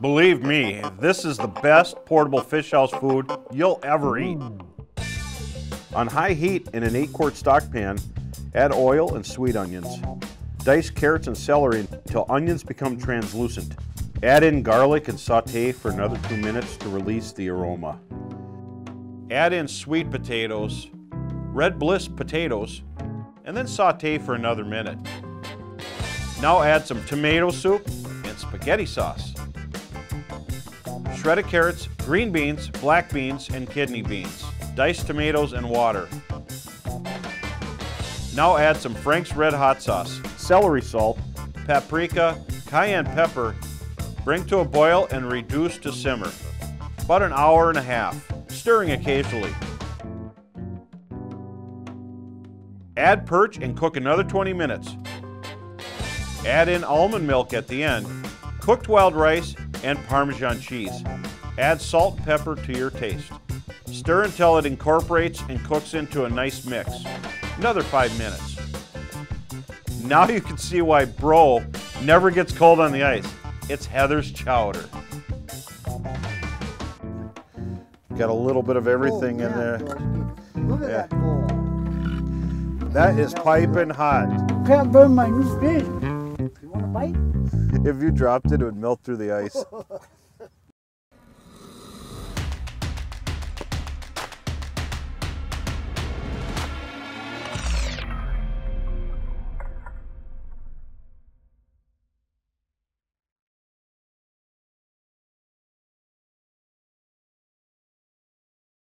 Believe me, this is the best portable fish house food you'll ever eat. On high heat in an 8 quart stock pan, add oil and sweet onions. Dice carrots and celery until onions become translucent. Add in garlic and saute for another two minutes to release the aroma. Add in sweet potatoes, red bliss potatoes, and then saute for another minute. Now add some tomato soup and spaghetti sauce. Shredded carrots, green beans, black beans, and kidney beans. Diced tomatoes and water. Now add some Frank's Red Hot Sauce, celery salt, paprika, cayenne pepper, bring to a boil and reduce to simmer. About an hour and a half, stirring occasionally. Add perch and cook another 20 minutes. Add in almond milk at the end, cooked wild rice, and Parmesan cheese. Add salt and pepper to your taste. Stir until it incorporates and cooks into a nice mix. Another five minutes. Now you can see why Bro never gets cold on the ice. It's Heather's Chowder. Got a little bit of everything in there. Look at Yeah. that bowl. That is piping hot. Can't burn my new fish. You want a bite? If you dropped it, it would melt through the ice.